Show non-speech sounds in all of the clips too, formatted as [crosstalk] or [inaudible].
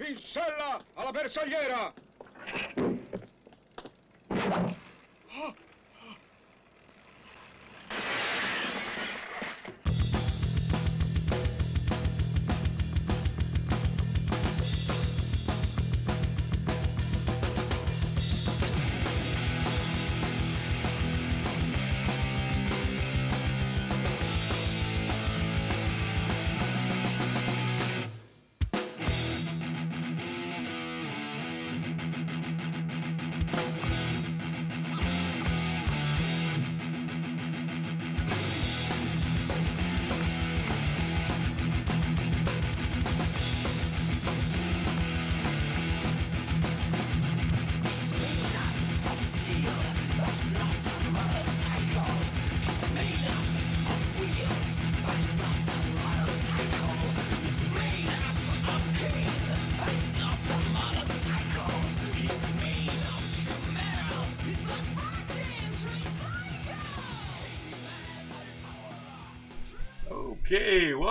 In sella alla bersagliera! Oh.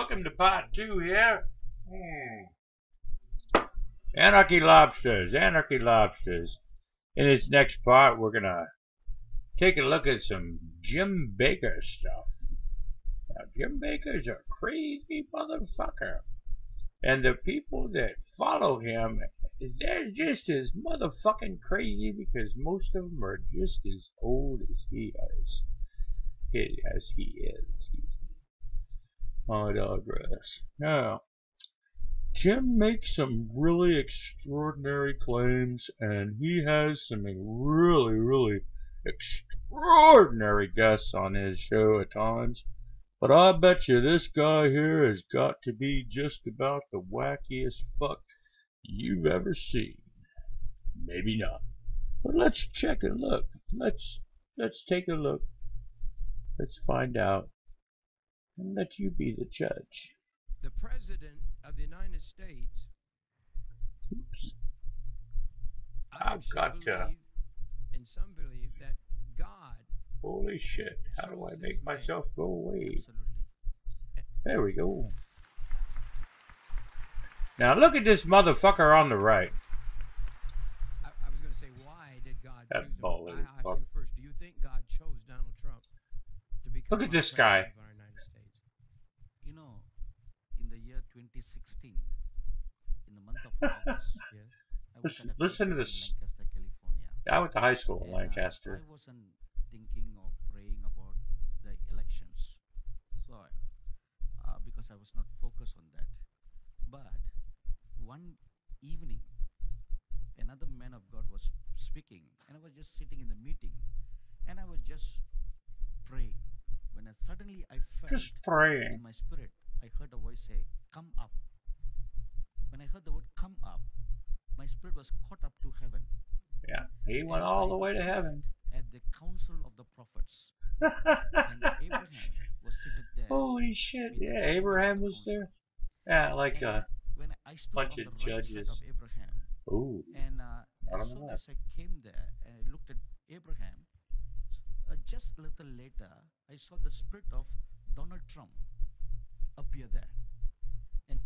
Welcome to part two here. Hmm. Anarchy Lobsters, Anarchy Lobsters. In this next part, we're gonna take a look at some Jim Bakker stuff. Now, Jim Bakker's a crazy motherfucker. And the people that follow him, they're just as motherfucking crazy because most of them are just as old as he is. As he is my address. Now, Jim makes some really extraordinary claims, and he has some really, really extraordinary guests on his show at times. But I bet you this guy here has got to be just about the wackiest fuck you've ever seen. Maybe not. But let's check and look. Let's let's take a look. Let's find out and let you be the judge. The President of the United States. Oops. I I've got to- and some believe that God. Holy shit. How do I make myself go away? Absolutely. There we go. Now look at this motherfucker on the right. I, I was going to say, why did God That choose him? I you first. Do you think God chose Donald Trump to become Look at this guy. president of our United States? You know, in the year 2016, in the month of [laughs] August, Yeah. I Listen- listen to this. Lancaster, California. I went to high school in and, uh, Lancaster. I wasn't thinking of praying about the elections, so I, uh, because I was not focused on that. But one evening, another man of God was speaking, and I was just sitting in the meeting, and I was just praying. When I, suddenly I felt Just praying in my spirit, I heard a voice say, Come up. When I heard the word come up, my spirit was caught up to heaven. Yeah, he went And all I the way to heaven. At the council of the prophets. And [laughs] Abraham was seated there. Holy shit! Yeah, Abraham was there. Yeah, like And, uh, uh, when I stood bunch of right judges. of Abraham, ooh, and uh, as soon know. as I came there and I looked at Abraham, uh, just a little later, I saw the spirit of Donald Trump appear there.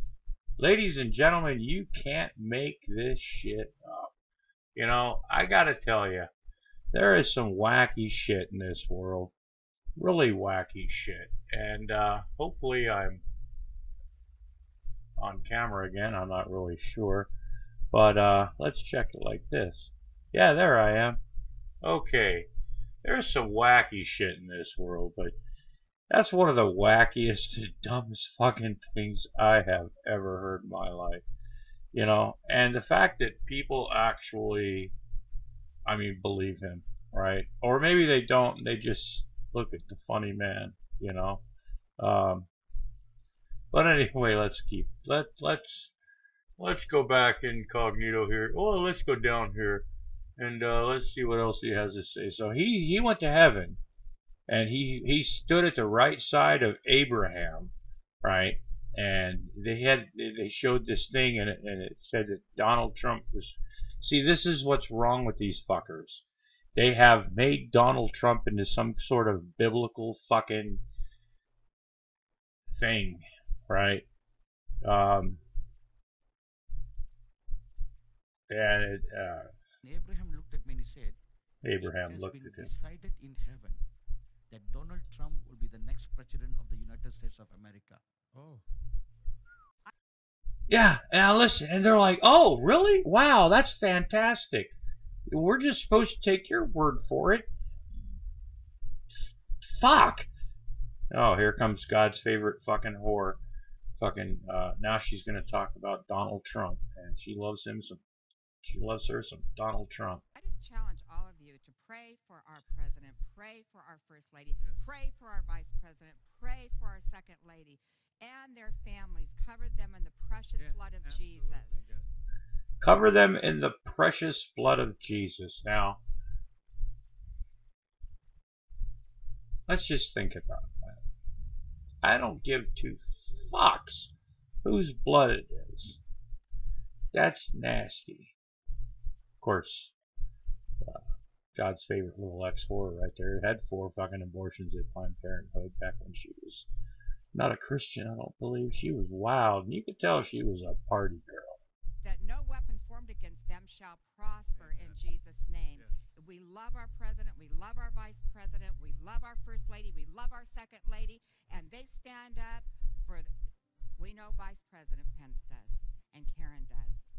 ladies and gentlemen, you can't make this shit up. You know, I gotta tell you, there is some wacky shit in this world. Really wacky shit. And uh, hopefully I'm on camera again. I'm not really sure. But uh, let's check it like this. Yeah, there I am. Okay. There's some wacky shit in this world, but that's one of the wackiest, dumbest fucking things I have ever heard in my life. You know, and the fact that people actually, I mean, believe him, right? Or maybe they don't, they just look at the funny man, you know? Um, but anyway, let's keep, let, let's, let's go back incognito here. Oh, let's go down here and uh, let's see what else he has to say. So he, he went to heaven and he he stood at the right side of Abraham, right? And they had they showed this thing and it, and it said that Donald Trump was. See, this is what's wrong with these fuckers. They have made Donald Trump into some sort of biblical fucking thing, right? Um, And it, uh, Abraham looked at me and he said, Abraham looked at him. Decided in heaven that Donald Trump will be the next president of the United States of America. Oh. Yeah, now listen, and they're like, "Oh, really? Wow, that's fantastic. We're just supposed to take your word for it." Fuck. Oh, here comes God's favorite fucking whore. Fucking. Uh, now she's gonna talk about Donald Trump, and she loves him some. She loves her some Donald Trump. I just challenge all of you to pray for our president, pray for our first lady, Yes. pray for our vice president, pray for our second lady and their families. Cover them in the precious Yeah, blood of Jesus. yes. Cover them in the precious blood of Jesus. Now, let's just think about that. I don't give two fucks whose blood it is. That's nasty. Of course, God's favorite little ex whore right there had four fucking abortions at Planned Parenthood back when she was not a Christian, I don't believe. She was wild, and you could tell she was a party girl. That no weapon formed against them shall prosper in Jesus' name. Yes. We love our president. We love our vice president. We love our first lady. We love our second lady. And they stand up for, we know Vice President Pence does and Karen does.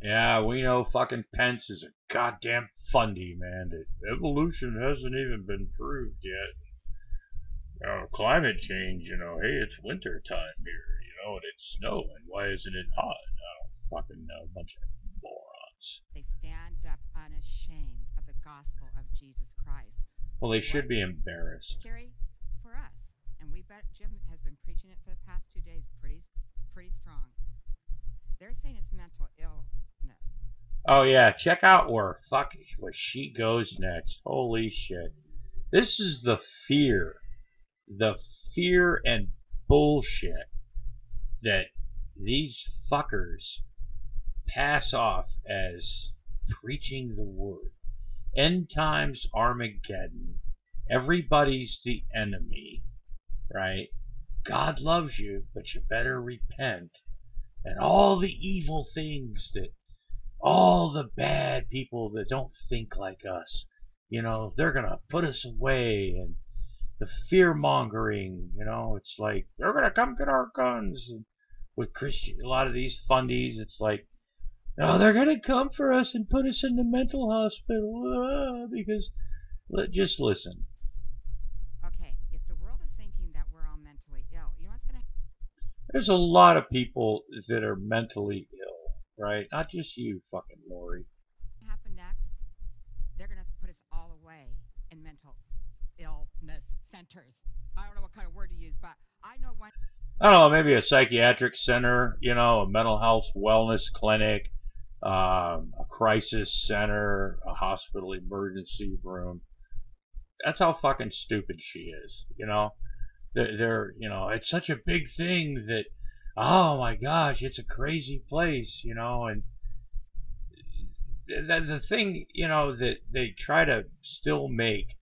Yeah, we know fucking Pence is a goddamn fundy, man. Evolution hasn't even been proved yet. You know, climate change, you know, hey, it's winter time here, you know, and it's snowing. Why isn't it hot? I don't fucking know. Bunch of morons. They stand up unashamed of the gospel of Jesus Christ. Well, they should be embarrassed. Scary for us. And we bet Jim has been preaching it for the past two days pretty pretty strong. They're saying it's mental illness. Oh yeah, check out where fuck where she goes next. Holy shit. This is the fear. The fear and bullshit that these fuckers pass off as preaching the word. End times Armageddon. Everybody's the enemy, right? God loves you, but you better repent. And all the evil things that all the bad people that don't think like us. You know, they're gonna put us away and the fear mongering, you know, it's like they're gonna come get our guns. And with Christian, a lot of these fundies, it's like, oh, they're gonna come for us and put us in the mental hospital ah, because. Let, just listen. Okay, if the world is thinking that we're all mentally ill, you know what's going to There's a lot of people that are mentally ill, right? Not just you, fucking Lori. happen next? They're going to put us all away in mental illness centers. I don't know what kind of word to use, but I know one I don't know, maybe a psychiatric center, you know, a mental health wellness clinic, um, a crisis center, a hospital emergency room. That's how fucking stupid she is, you know. They're, they're, you know, it's such a big thing that, oh my gosh, it's a crazy place, you know, and the, the thing, you know, that they try to still make,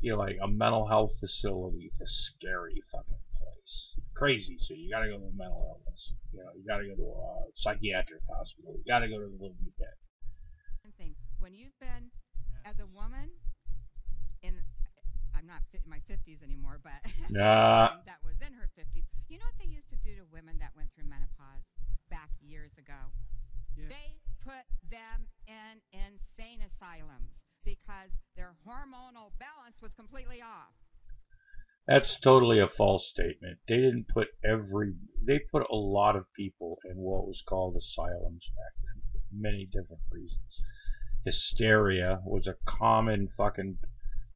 you know, like a mental health facility the scary fucking place. Crazy. So you gotta go to a mental illness. You know, you gotta go to a psychiatric hospital. You gotta go to the little bed. When you've been, as a woman, in, I'm not in my 50s anymore, but [laughs] that was in her 50s, you know what they used to do to women that went through menopause back years ago? Yeah. They put them in insane asylums because their hormonal balance was completely off. That's totally a false statement. They didn't put every. They put a lot of people in what was called asylums back then for many different reasons. Hysteria was a common fucking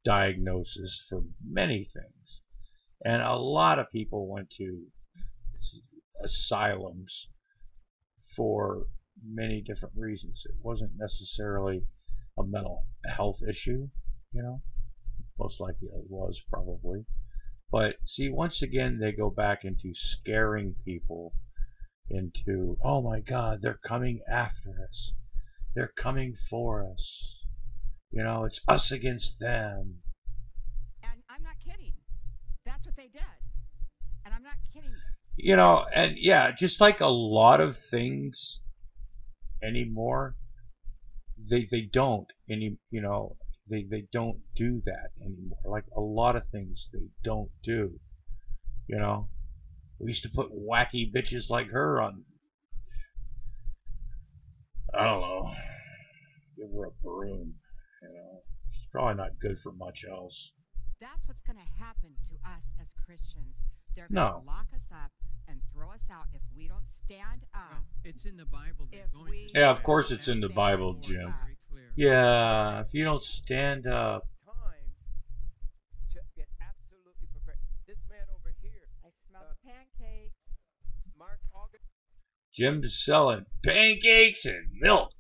diagnosis for many things. And a lot of people went to asylums for many different reasons. It wasn't necessarily a mental health issue, you know. Most likely it was probably. But see, once again, they go back into scaring people into, oh my God, they're coming after us. They're coming for us. You know, it's us against them. And I'm not kidding. That's what they did. And I'm not kidding. You know, and yeah, just like a lot of things anymore. They they don't any you know they they don't do that anymore. Like a lot of things they don't do. You know, we used to put wacky bitches like her on. I don't know. Give her a broom. You know, it's probably not good for much else. That's what's going to happen to us as Christians. They're going to No. lock us up and throw us out if we don't stand up. it's in the Bible. If going we- Yeah, of course it's in the Bible, Jim. Yeah, if you don't stand up. time to get absolutely prepared. This man over here, I smell the uh, pancakes. Mark August. Jim's selling pancakes and milk.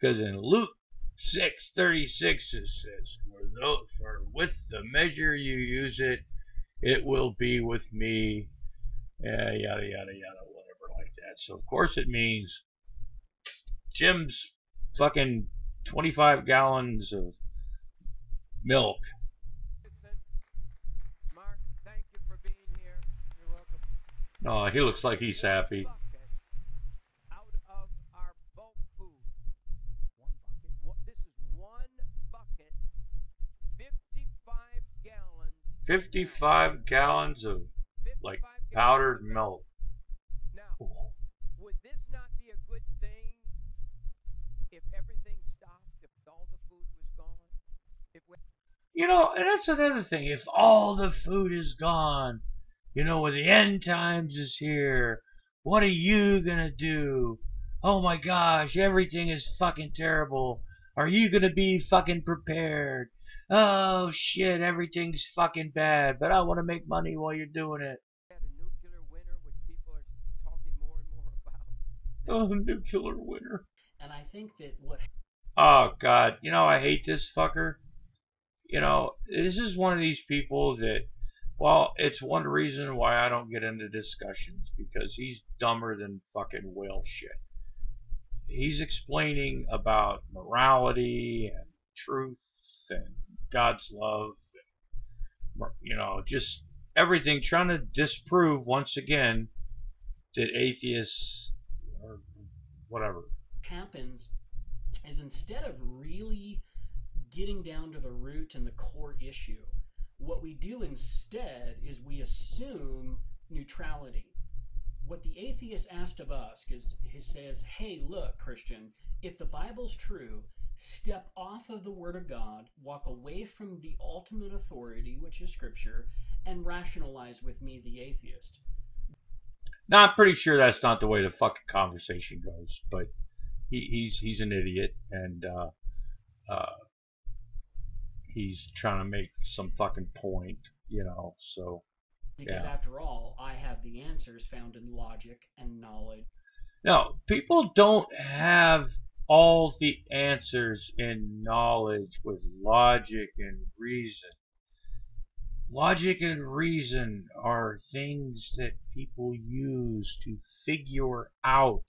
Because in Luke 6:36 it says, "For though, for with the measure you use it, it will be with me." Yeah, yada yada yada, whatever like that. So of course it means Jim's fucking 25 gallons of milk. Mark, thank you for being here. You're welcome. Oh, he looks like he's happy. Bucket out of our bulk food. One bucket. What, this is one bucket. 55 gallons. 55 gallons of like powdered milk. Now, would this not be a good thing if everything stopped, if all the food was gone? If we, You know, and that's another thing. If all the food is gone, you know, when the end times is here, what are you gonna do? Oh my gosh, everything is fucking terrible. Are you gonna be fucking prepared? Oh shit, everything's fucking bad, but I wanna make money while you're doing it. a nuclear winter, which people are talking more more. [laughs] Oh, nuclear winter. And I think that what Oh god, you know I hate this fucker. You know, this is one of these people that well, it's one reason why I don't get into discussions because he's dumber than fucking whale shit. He's explaining about morality and truth and God's love, you know, just everything trying to disprove once again that atheists or whatever happens is instead of really getting down to the root and the core issue, what we do instead is we assume neutrality. What the atheist asked of us is he says, "Hey, look, Christian, if the Bible's true, step off of the Word of God, walk away from the ultimate authority, which is Scripture, and rationalize with me, the atheist." Now, I'm pretty sure that's not the way the fucking conversation goes, but he, he's he's an idiot and uh, uh, he's trying to make some fucking point, you know. So Because Yeah. after all, I have the answers found in logic and knowledge. no, people don't have all the answers in knowledge with logic and reason. Logic and reason are things that people use to figure out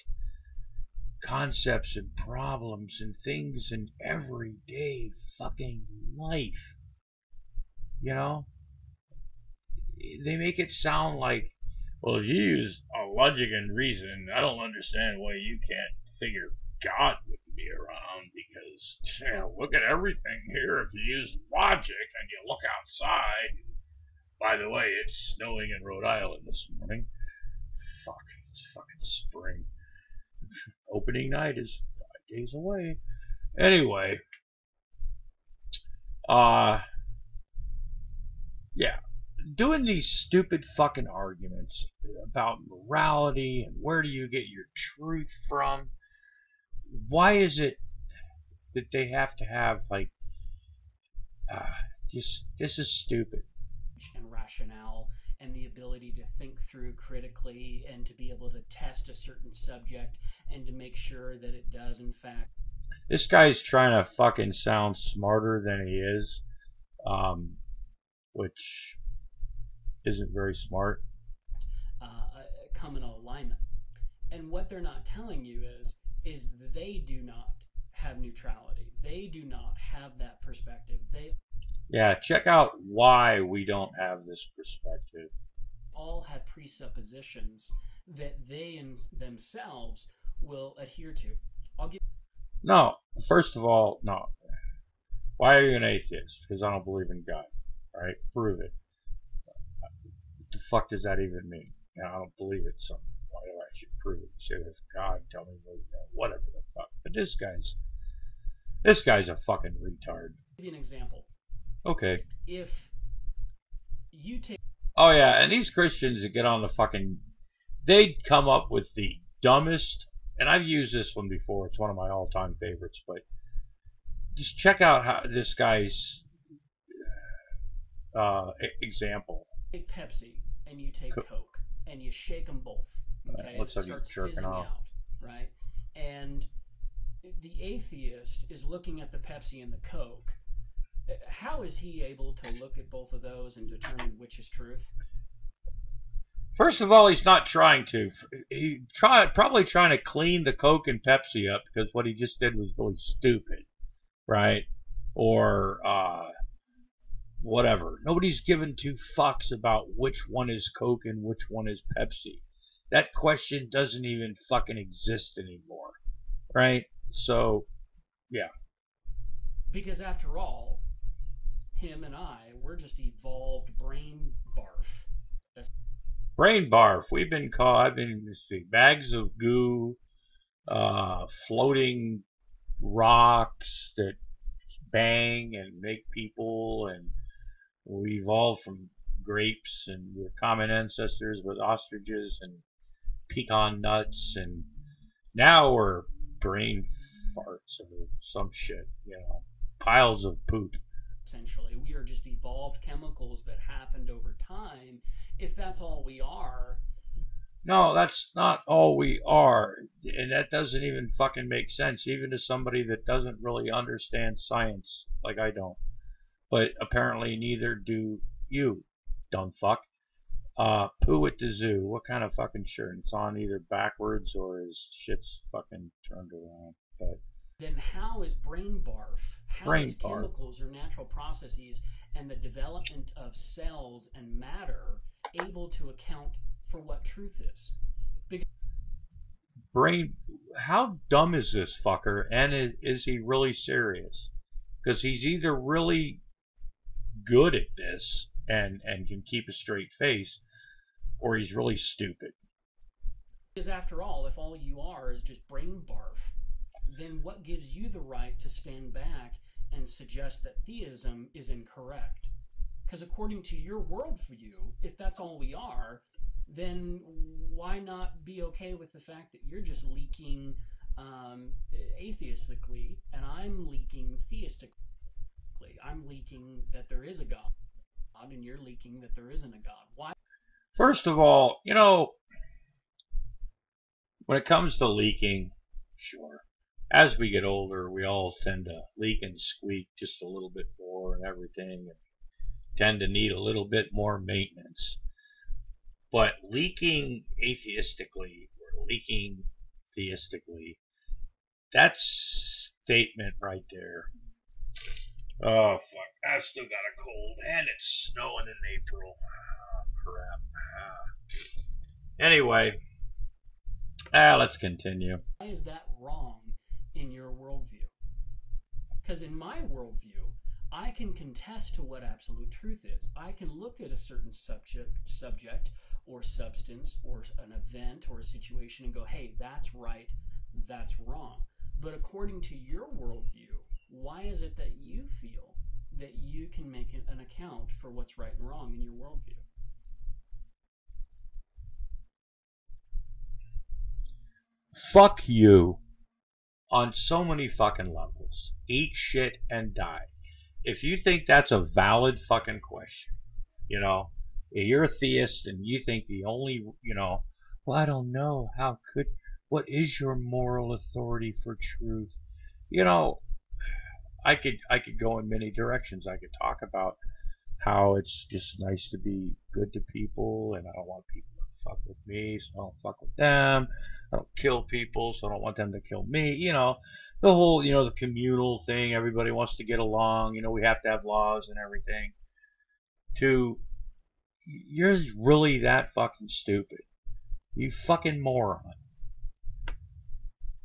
concepts and problems and things in everyday fucking life. You know? They make it sound like, well, if you use uh, logic and reason, I don't understand why you can't figure God wouldn't be around because yeah, look at everything here. If you use logic and you look outside, by the way, it's snowing in Rhode Island this morning. Fuck, it's fucking spring. [laughs] Opening night is five days away. Anyway, uh, yeah, doing these stupid fucking arguments about morality and where do you get your truth from. Why is it that they have to have like, uh, just this is stupid. and rationale and the ability to think through critically and to be able to test a certain subject and to make sure that it does in fact This guy's trying to fucking sound smarter than he is, um, which isn't very smart. uh, uh, come in alignment and what they're not telling you is is they do not have neutrality they do not have that perspective they Yeah, check out why we don't have this perspective. all have presuppositions that they in themselves will adhere to. I'll give No, first of all, no. Why are you an atheist? Because I don't believe in God. Right? Prove it. What the fuck does that even mean? I don't believe it, so I should prove it? Say there's God, tell me what, you know, whatever the fuck. But this guy's, this guy's a fucking retard. Give you an example. Okay. If you take Oh yeah, and these Christians that get on the fucking, they'd come up with the dumbest, and I've used this one before. It's one of my all-time favorites, but just check out how this guy's uh, example. take Pepsi and you take Co- Coke and you shake them both, okay, looks it like he's jerking off. out, right? And the atheist is looking at the Pepsi and the Coke. Uh, How is he able to look at both of those and determine which is truth? First of all, he's not trying to. He try probably trying to clean the Coke and Pepsi up because what he just did was really stupid, right? Or uh, whatever. Nobody's given two fucks about which one is Coke and which one is Pepsi. That question doesn't even fucking exist anymore, right? So, yeah. Because after all, him and I, we're just evolved brain barf. brain barf. We've been caught. I've been see, bags of goo, uh, floating rocks that bang and make people, and we evolved from grapes and we're common ancestors with ostriches and pecan nuts, and now we're brain farts or some shit, you know, piles of poop. essentially. We are just evolved chemicals that happened over time. If that's all we are, No, that's not all we are. And that doesn't even fucking make sense, even to somebody that doesn't really understand science like I don't. But apparently neither do you, dumb fuck. Uh, poo at the zoo. What kind of fucking shirt? It's on either backwards or his shit's fucking turned around. But then how is brain barf, how Brain is barf. chemicals or natural processes and the development of cells and matter able to account for what truth is? Because brain, how dumb is this fucker? And is, is he really serious? Because he's either really good at this and and can keep a straight face, or he's really stupid. Because after all, if all you are is just brain barf, then what gives you the right to stand back and suggest that theism is incorrect? Because according to your worldview, if that's all we are, then why not be okay with the fact that you're just leaking um, atheistically and I'm leaking theistically? I'm leaking that there is a God, and you're leaking that there isn't a God. Why? First of all, you know, when it comes to leaking, sure. As we get older, we all tend to leak and squeak just a little bit more and everything, and tend to need a little bit more maintenance. But leaking atheistically or leaking theistically, that statement right there. Oh fuck! I've still got a cold, and it's snowing in April. Oh, crap. Ah. Anyway, ah, let's continue. Why is that wrong in your worldview? Because in my worldview, I can contest to what absolute truth is. I can look at a certain subject, subject or substance or an event or a situation and go, "Hey, that's right, that's wrong." But according to your worldview, why is it that you feel that you can make an- account for what's right and wrong in your worldview? Fuck you on so many fucking levels. Eat shit and die. If you think that's a valid fucking question, you know, you're a theist and you think the only, you know, well, I don't know, how could, what is your moral authority for truth? You know, I could, I could go in many directions. I could talk about how it's just nice to be good to people and I don't want people to fuck with me, so I don't fuck with them. I don't kill people, so I don't want them to kill me. You know, the whole, you know, the communal thing. Everybody wants to get along. You know, we have to have laws and everything. To, you're really that fucking stupid. You fucking moron.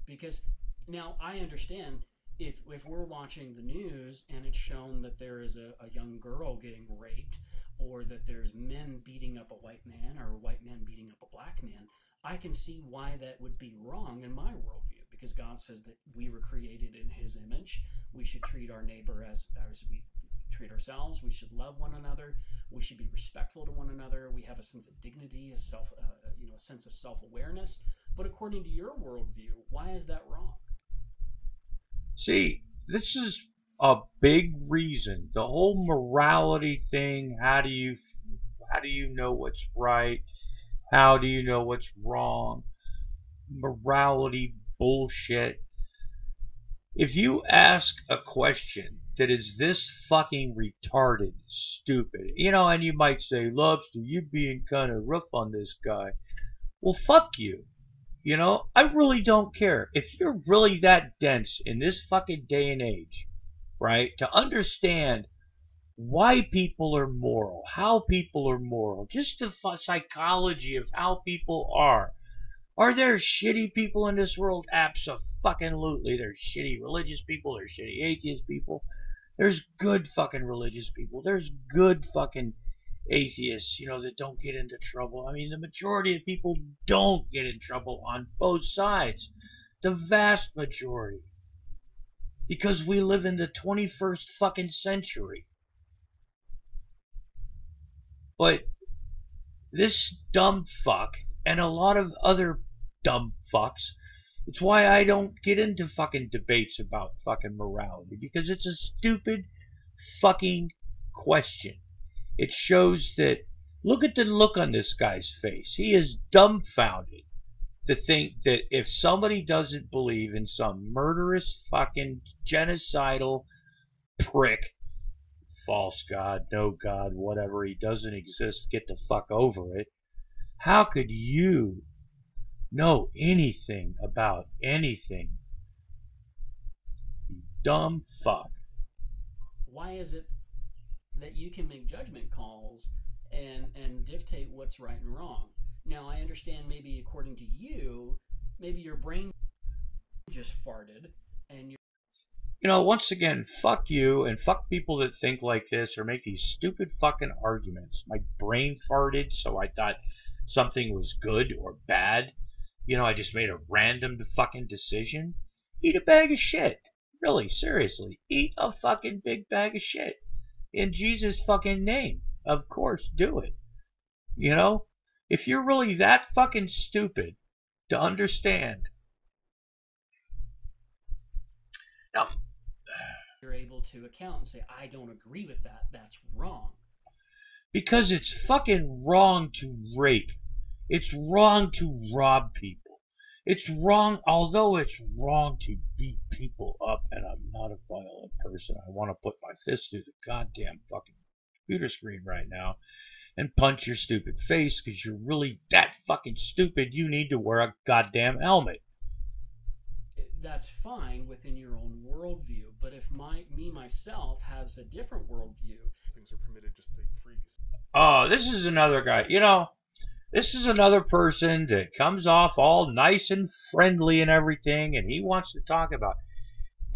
because Now I understand if if we're watching the news and it's shown that there is a, a young girl getting raped or that there's men beating up a white man or a white man beating up a black man, I can see why that would be wrong in my worldview because God says that we were created in His image. We should treat our neighbor as as we treat ourselves. We should love one another. We should be respectful to one another. We have a sense of dignity, a self, uh, you know, a sense of self awareness. But according to your worldview, why is that wrong? See, this is a big reason. The whole morality thing. How do you how do you know what's right? How do you know what's wrong? Morality bullshit. If you ask a question that is this fucking retarded, stupid, you know, and you might say, Lobster, you being kind of rough on this guy. Well, fuck you. You know, I really don't care. If you're really that dense in this fucking day and age, right, to understand why people are moral, how people are moral, just the psychology of how people are. Are there shitty people in this world? Absolutely. There's shitty religious people, there's shitty atheist people. There's good fucking religious people. There's good fucking atheists, you know, that don't get into trouble. I mean, the majority of people don't get in trouble on both sides. The vast majority. Because we live in the 21st fucking century. But this dumb fuck and a lot of other dumb fucks, it's why I don't get into fucking debates about fucking morality. Because it's a stupid fucking question. It shows that look at the look on this guy's face. He is dumbfounded to think that if somebody doesn't believe in some murderous fucking genocidal prick, false god, no god, whatever, he doesn't exist, get the fuck over it. How could you know anything about anything? You dumb fuck. Why is it that you can make judgment calls and and dictate what's right and wrong. Now I understand maybe according to you, maybe your brain just farted and you you know, once again, fuck you and fuck people that think like this or make these stupid fucking arguments. My brain farted, so I thought something was good or bad. You know, I just made a random fucking decision. Eat a bag of shit. Really, seriously. Eat a fucking big bag of shit in Jesus' fucking name. Of course, do it. You know? If you're really that fucking stupid to understand. Now, you're able to account and say, I don't agree with that. That's wrong. Because it's fucking wrong to rape. It's wrong to rob people. It's wrong, although it's wrong to beat people up, and I'm not a violent person. I want to put my fist through the goddamn fucking computer screen right now and punch your stupid face because you're really that fucking stupid. You need to wear a goddamn helmet. That's fine within your own worldview, but if my me myself has a different worldview, things are permitted, just they freeze. Oh, this is another guy. You know, this is another person that comes off all nice and friendly and everything, and he wants to talk about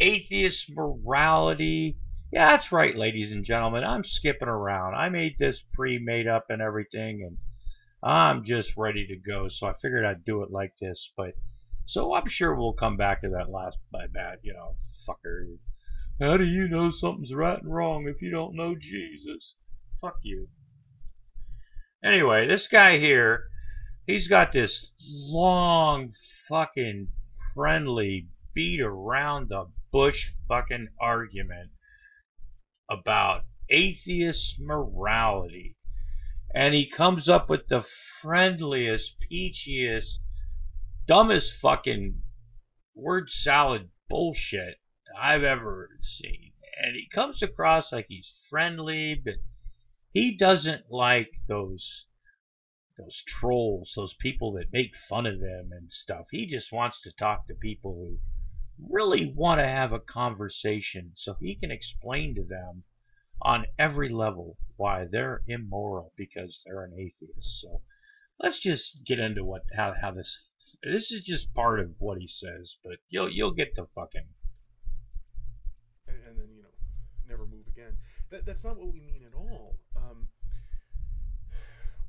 atheist morality. Yeah, that's right, ladies and gentlemen. I'm skipping around. I made this pre-made up and everything, and I'm just ready to go. So I figured I'd do it like this. But so I'm sure we'll come back to that last by bad, you know, fucker. How do you know something's right and wrong if you don't know Jesus? Fuck you. Anyway, this guy here, he's got this long fucking friendly beat around the bush fucking argument about atheist morality. And he comes up with the friendliest, peachiest, dumbest fucking word salad bullshit I've ever seen. And he comes across like he's friendly, but he doesn't like those those trolls, those people that make fun of them and stuff. He just wants to talk to people who really want to have a conversation so he can explain to them on every level why they're immoral because they're an atheist. So let's just get into what how how this this is just part of what he says, but you'll you'll get the fucking and, and then you know never move again. That, that's not what we mean at all.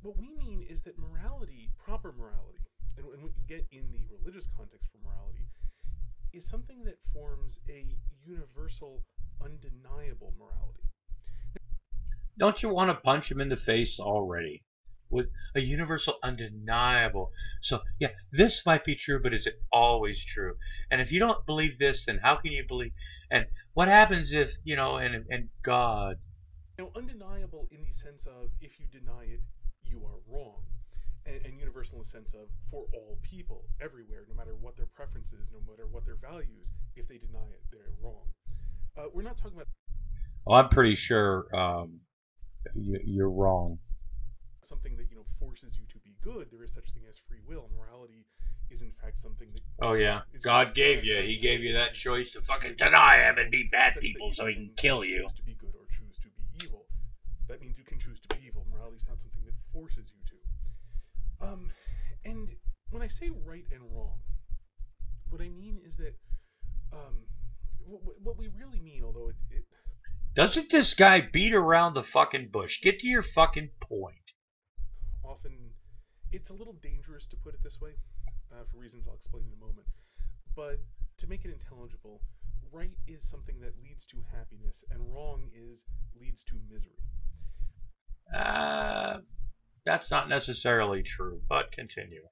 What we mean is that morality, proper morality, and, and what you get in the religious context for morality, is something that forms a universal, undeniable morality. Don't you want to punch him in the face already? With a universal undeniable. So, yeah, this might be true, but is it always true? And if you don't believe this, then how can you believe? And what happens if, you know, and, and God? You know, undeniable in the sense of if you deny it, you are wrong. And, and universal in the sense of for all people, everywhere, no matter what their preferences, no matter what their values, if they deny it, they're wrong. Uh, we're not talking about Well, I'm pretty sure um, you, you're wrong. something that you know forces you to be good. There is such thing as free will. Morality is in fact something that Oh yeah, God gave you. He gave you that choice to fucking deny him and be bad people, so he can can kill you. To be good or choose to be evil. That means you can choose to be evil. Morality is not something that forces you to. Um, and when I say right and wrong, what I mean is that um, what, what we really mean, although it, it Doesn't this guy beat around the fucking bush? Get to your fucking point. often it's a little dangerous to put it this way uh, for reasons I'll explain in a moment. But to make it intelligible, right is something that leads to happiness, and wrong is leads to misery. Uh, that's not necessarily true, but continue.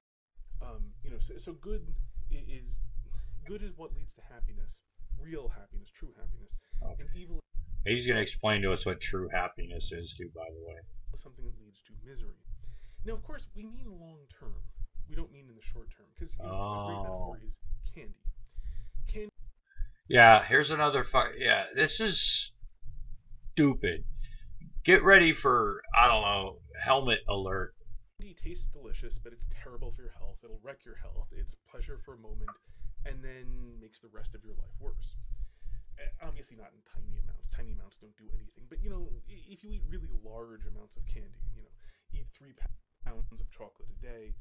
Um, you know, so, so good is good is what leads to happiness, real happiness, true happiness, Okay. and evil He's going to explain to us what true happiness is, too, by the way. something that leads to misery. Now, of course, we mean long term. We don't mean in the short term because you know, a great metaphor Oh. is candy. Candy. Yeah, here's another fuck. Yeah, this is stupid. Get ready for, I don't know, helmet alert. Candy tastes delicious, but it's terrible for your health. It'll wreck your health. It's pleasure for a moment, and then makes the rest of your life worse. Eh, Obviously, not in tiny amounts. Tiny amounts don't do anything. But you know, if you eat really large amounts of candy, you know, eat three pounds of chocolate a day,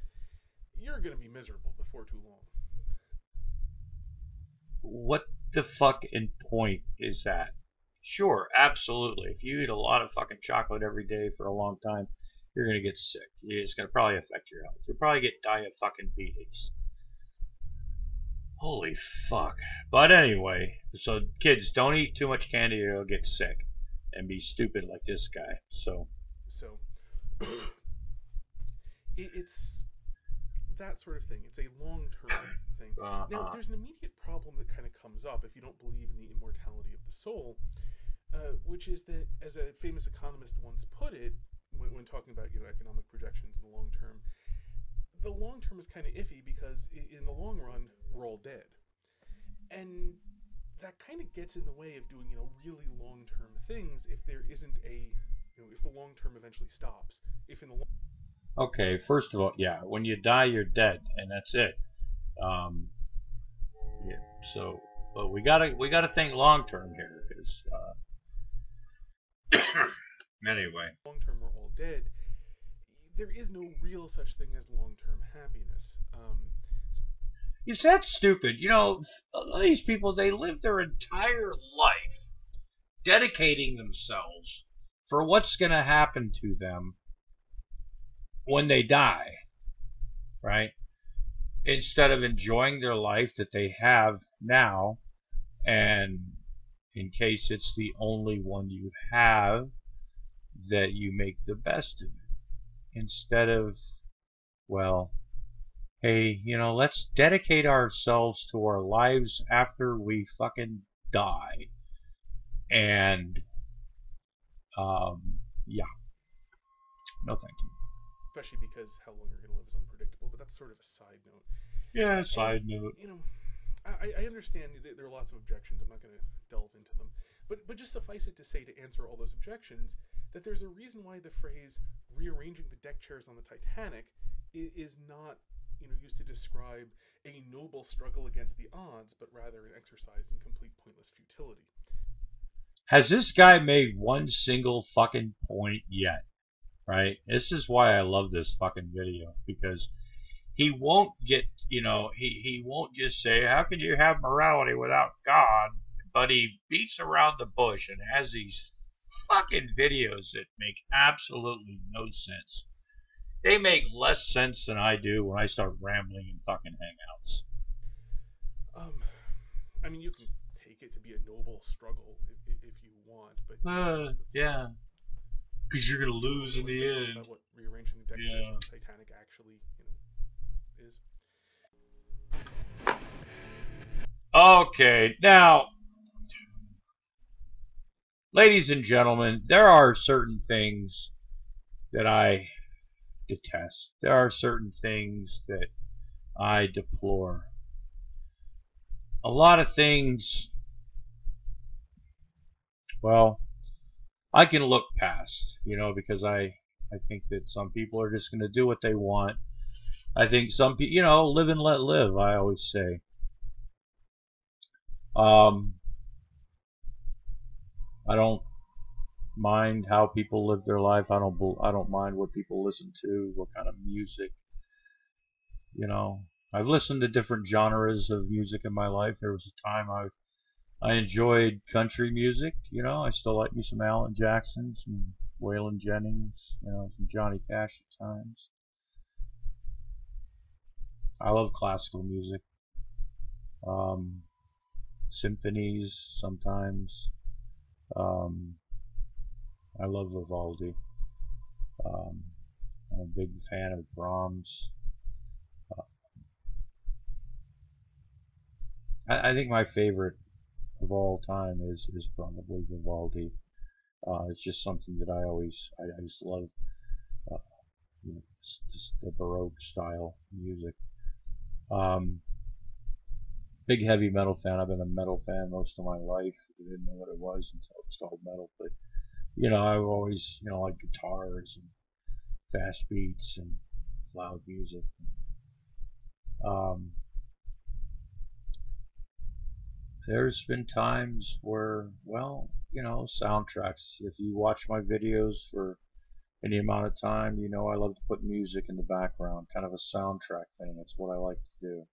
you're gonna be miserable before too long. What the fuck in point is that? Sure, absolutely. If you eat a lot of fucking chocolate every day for a long time, you're gonna get sick. It's gonna probably affect your health. You'll probably get diabetes. Holy fuck. But anyway, so kids, don't eat too much candy or you'll get sick and be stupid like this guy. So, So [coughs] it, it's that sort of thing. It's a long-term thing. [coughs] Now, uh-huh. there's an immediate problem that kind of comes up if you don't believe in the immortality of the soul, uh, which is that, as a famous economist once put it, when, when talking about you know economic projections in the long term, the long term is kind of iffy because i- in the long run we're all dead, and that kind of gets in the way of doing you know really long term things if there isn't a you know if the long term eventually stops. If in the long Okay, first of all, yeah, when you die, you're dead, and that's it. Um, yeah, so, but we gotta we gotta think long term here, because uh, [coughs] anyway, long term we're all dead, there is no real such thing as long term happiness. Um, you said stupid. You know, a lot of these people they live their entire life dedicating themselves for what's gonna happen to them when they die, right? Instead of enjoying their life that they have now, and in case it's the only one you have, that you make the best of it. Instead of, well, hey, you know, let's dedicate ourselves to our lives after we fucking die. And, um, yeah. No, thank you. Especially because how long you're going to live is unpredictable. But that's sort of a side note. Yeah, And, side note. You know, I, I understand that there are lots of objections. I'm not going to delve into them. But but just suffice it to say to answer all those objections that there's a reason why the phrase rearranging the deck chairs on the Titanic is, is not you know used to describe a noble struggle against the odds, but rather an exercise in complete pointless futility. Has this guy made one single fucking point yet? Right? This is why I love this fucking video because he won't get, you know, he, he won't just say, How can you have morality without God? But he beats around the bush and has these fucking videos that make absolutely no sense. They make less sense than I do when I start rambling in fucking hangouts. Um, I mean, you can take it to be a noble struggle if, if, you want, but Uh, yeah. Because you're going to lose in the think about end. What rearranging the deck Yeah. on Titanic actually, you know, is. Okay, now, ladies and gentlemen, there are certain things that I detest. There are certain things that I deplore. A lot of things, well, I can look past, you know, because I, I think that some people are just going to do what they want. I think some people, you know, live and let live, I always say. Um, I don't mind how people live their life. I don't. I don't mind what people listen to, what kind of music. You know, I've listened to different genres of music in my life. There was a time I I enjoyed country music. You know, I still like me some Alan Jackson, some Waylon Jennings, you know, some Johnny Cash at times. I love classical music. Um, symphonies sometimes. Um, I love Vivaldi. Um, I'm a big fan of Brahms. Uh, I, I think my favorite of all time is is probably Vivaldi. Uh, it's just something that I always I, I just love. Uh, you know, just, just the Baroque style music. Um, big heavy metal fan. I've been a metal fan most of my life. I didn't know what it was until it was called metal. But you know, I've always you know liked guitars and fast beats and loud music. Um, there's been times where, well, you know, soundtracks. If you watch my videos for any amount of time, you know I love to put music in the background, kind of a soundtrack thing. That's what I like to do.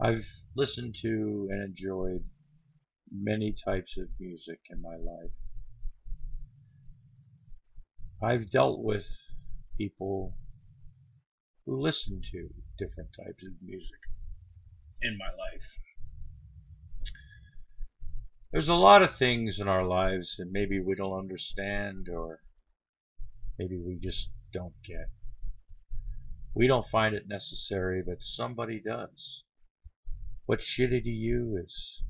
I've listened to and enjoyed many types of music in my life. I've dealt with people who listen to different types of music in my life. There's a lot of things in our lives that maybe we don't understand or maybe we just don't get. We don't find it necessary, but somebody does. What's shitty to you is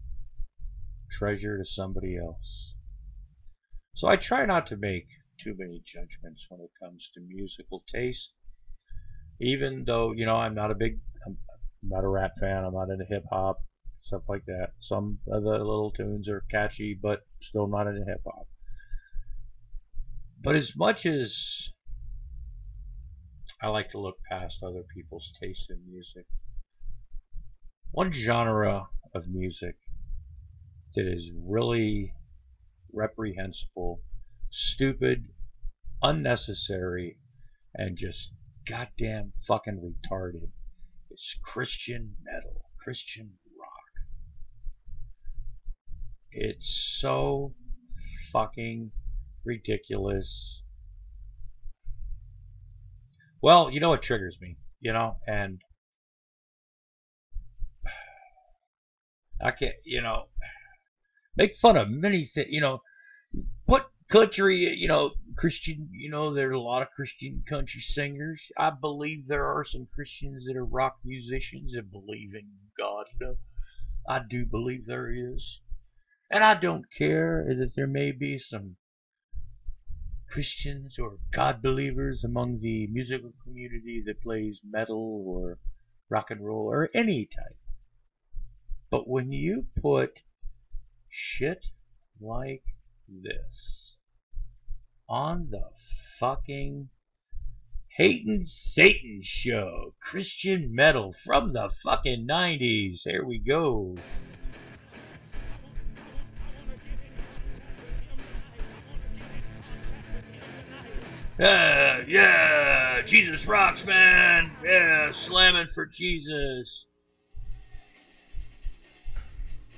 treasure to somebody else. So I try not to make too many judgments when it comes to musical taste. Even though, you know, I'm not a big, I'm not a rap fan, I'm not into hip hop, stuff like that. Some of the little tunes are catchy, but still not into hip hop. But as much as I like to look past other people's taste in music, one genre of music that is really reprehensible, stupid, unnecessary, and just goddamn fucking retarded is Christian metal, Christian. It's so fucking ridiculous. Well, you know what triggers me, you know, and [sighs] I can't, you know, make fun of many things, you know, put country, you know, Christian, you know, there are a lot of Christian country singers. I believe there are some Christians that are rock musicians that believe in God. I do believe there is. And I don't care that there may be some Christians or God believers among the musical community that plays metal or rock and roll or any type. But when you put shit like this on the fucking Hating Satan show, Christian metal from the fucking 90s, here we go. Yeah, yeah, Jesus rocks, man. Yeah, slamming for Jesus.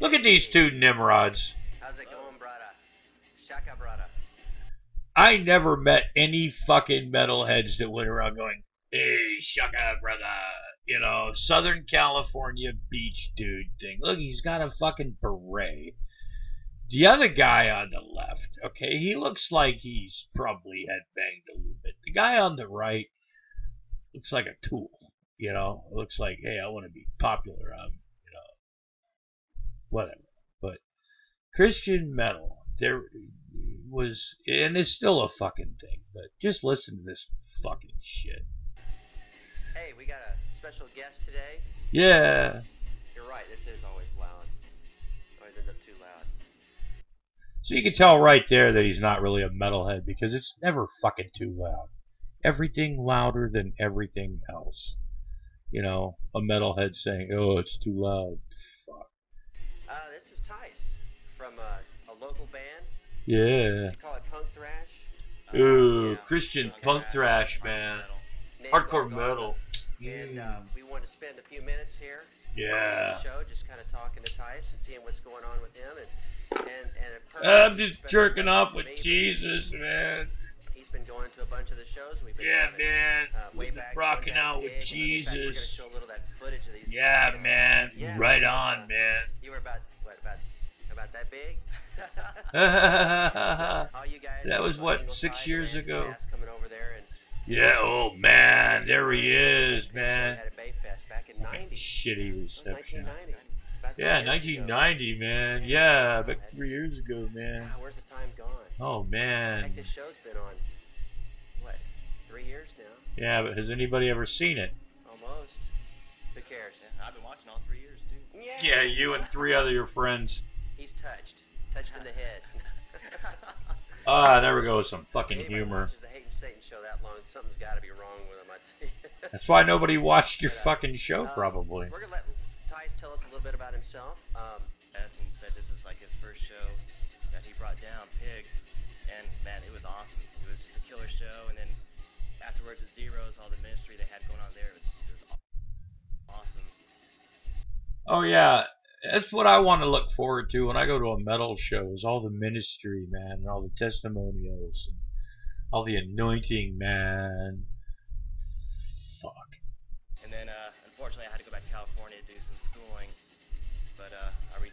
Look at these two Nimrods. How's it going, brother? Shaka, brother. I never met any fucking metalheads that went around going, "Hey, shaka, brother," you know, Southern California beach dude thing. Look, he's got a fucking beret. The other guy on the left, okay, he looks like he's probably had banged a little bit. The guy on the right looks like a tool, you know. It looks like, hey, I want to be popular. I'm, you know, whatever. But Christian metal, there was, and it's still a fucking thing. But just listen to this fucking shit. Hey, we got a special guest today. Yeah. You're right, this is. Always So you can tell right there that he's not really a metalhead because it's never fucking too loud. Everything louder than everything else. You know, a metalhead saying, "Oh, it's too loud." Fuck. Uh, this is Tice from uh, a local band. Yeah. We call it punk thrash. Ooh, yeah. Christian punk thrash, man. Hardcore metal. And uh, Mm. we want to spend a few minutes here. Yeah. On the show, just kind of talking to Tice and seeing what's going on with him, and and and I'm just jerking off with. Jesus, man. He's been going to a bunch of the shows. We've been Yeah, having, man. Uh, way We've been rocking out with big. In fact, we're gonna Jesus. show a little of that footage of these. Yeah, guys. man. Yeah, Right on, uh, man. You were about what about about that big? that [laughs] All you guys. was what six years ago. Coming over there and. Yeah. Oh man, there he is, Had man. at Bayfest back in '90. Shitty reception. 1990. About three Yeah, years ago. 1990, man. Yeah, back three years ago, man. Wow, where's the time gone? Oh Heck, man. this show's been on what? Three years now, Yeah, but has anybody ever seen it? almost. Who cares? I've been watching all three years too. Yeah. Yeah, you and three other your friends. He's touched, touched in the head. [laughs] Ah, there we go. Some fucking Anybody humor. watches the Hate and Satan show that long, something's got to be wrong with him. I tell. That's why nobody watched your But, uh, fucking show, um, probably. Little bit about himself. Um, Yes, and said this is like his first show that he brought down, Pig, and man, it was awesome. It was just a killer show, and then afterwards at Zeros, all the ministry they had going on there, it was, it was aw- awesome. Oh yeah, that's what I want to look forward to when I go to a metal show. Is all the ministry, man, and all the testimonials, and all the anointing, man. Fuck. And then, uh, unfortunately, I had to go back to California to do some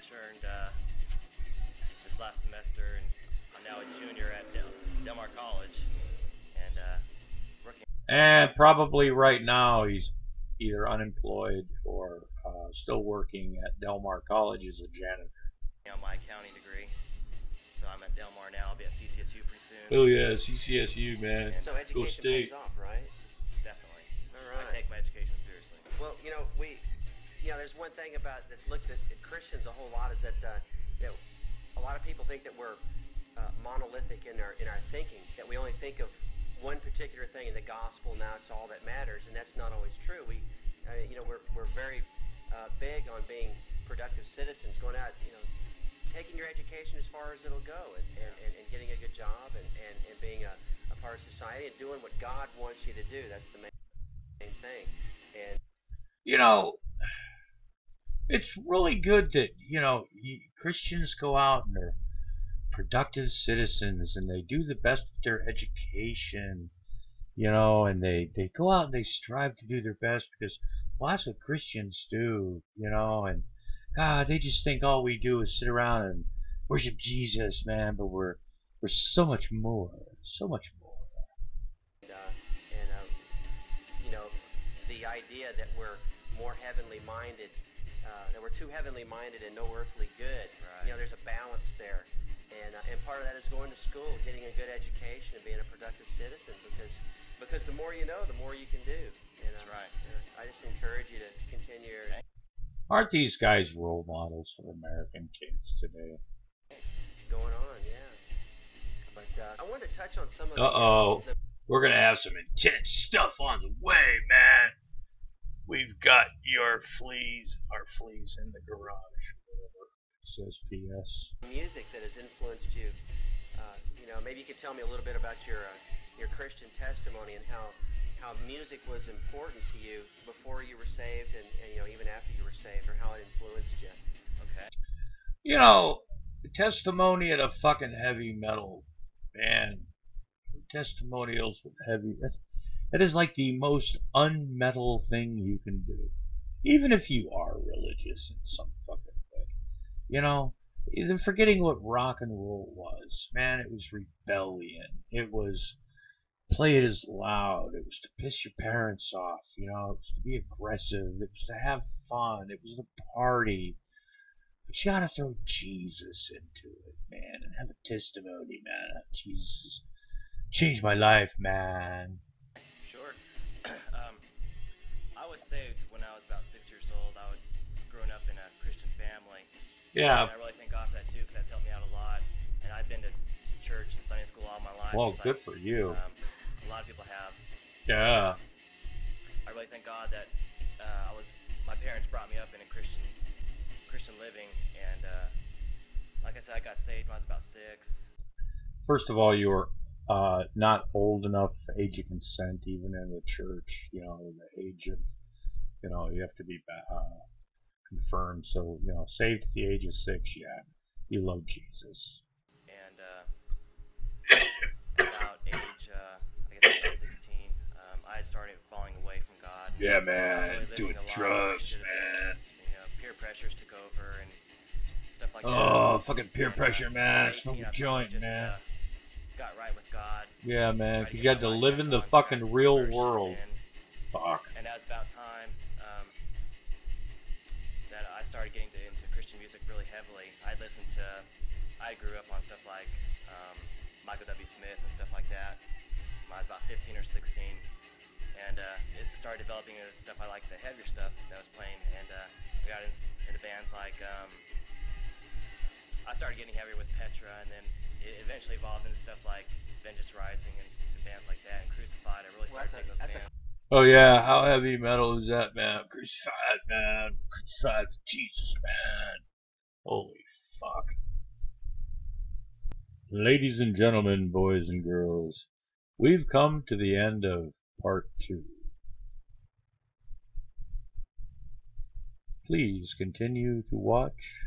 I returned uh, this last semester, and I'm now a junior at Del, Del Mar College, and uh, working And probably right now he's either unemployed or uh, still working at Del Mar College as a janitor. on my accounting degree. So I'm at Del Mar now. I'll be at CCSU pretty soon. Oh yeah, CCSU, man. so Go education state. pays off, right? Definitely. All I take my education seriously. Well, you know, we, you know, there's one thing about that's looked at, at Christians a whole lot is that, uh, you know, a lot of people think that we're uh, monolithic in our in our thinking. That we only think of one particular thing in the gospel. Now it's all that matters, and that's not always true. We, uh, you know, we're we're very uh, big on being productive citizens, going out, you know, taking your education as far as it'll go, and, and, and, getting a good job, and, and, and being a, a part of society, and doing what God wants you to do. That's the main, main thing. And you know, it's really good that you know Christians go out and they're productive citizens and they do the best with their education, you know, and they they go out and they strive to do their best because well that's what Christians do, you know, and God they just think all we do is sit around and worship Jesus, man, but we're we're so much more, so much more. and, uh, and uh, you know, the idea that we're more heavenly minded, uh, that we're too heavenly minded and no earthly good. You know, there's a balance there, and uh, and part of that is going to school, getting a good education, and being a productive citizen. Because because the more you know, the more you can do. And, uh, That's right. you I just encourage you to continue your Aren't these guys role models for American kids today? going on. Yeah. But uh, I wanted to touch on some of the- Uh-oh. the We're gonna have some intense stuff on the way, man. We've got your fleas, our fleas in the garage, whatever says. P.S. music that has influenced you uh, you know, maybe you could tell me a little bit about your uh, your Christian testimony and how how music was important to you before you were saved and, and you know even after you were saved, or how it influenced you. Okay. You know, testimony at a fucking heavy metal band. Testimonials with heavy. That's that is like the most unmetal thing you can do, even if you are religious in some fucking way. You know, forgetting what rock and roll was. Man, it was rebellion. It was play it as loud. It was to piss your parents off. You know, it was to be aggressive. It was to have fun. It was to party. But you gotta throw Jesus into it, man, and have a testimony, man. Jesus changed my life, man. Saved when I was about six years old. I was growing up in a Christian family. Yeah. And I really thank God for that too, because that's helped me out a lot. And I've been to church and Sunday school all my life. Well, just good for you. Um, a lot of people have. Yeah. I really thank God that uh, I was. My parents brought me up in a Christian Christian living, and uh, like I said, I got saved when I was about six. First of all, you were uh, not old enough age of consent, even in the church. You know, the age of, you know, you have to be uh, confirmed. So, you know, saved at the age of six, yeah, you love Jesus. And uh, [coughs] about age, uh, I guess about 16, um, I had started falling away from God. Yeah, man, really living doing the life I drugs, man. been. You know, peer pressures took over and stuff like that. Oh, fucking peer And, uh, pressure, man. at Smoke 18, a I finally joint, just, man. Uh, got right with God. Yeah, man, because you had to live in the fucking real world. And, Fuck. and that was about time that I started getting to, into Christian music really heavily. I listened to, I grew up on stuff like um, Michael W. Smith and stuff like that when I was about 15 or 16. And uh, it started developing into stuff I liked, the heavier stuff that I was playing. And uh, I got in, into bands like, um, I started getting heavier with Petra, and then it eventually evolved into stuff like Vengeance Rising and, and bands like that, and Crucified. I really Well, started a- those bands. Oh yeah, how heavy metal is that, man? Crucified, man. Crucified Jesus, man. Holy fuck. Ladies and gentlemen, boys and girls, we've come to the end of part two. Please continue to watch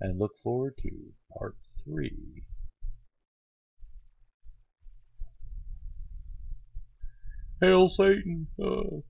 and look forward to part three. Hail Satan! Uh.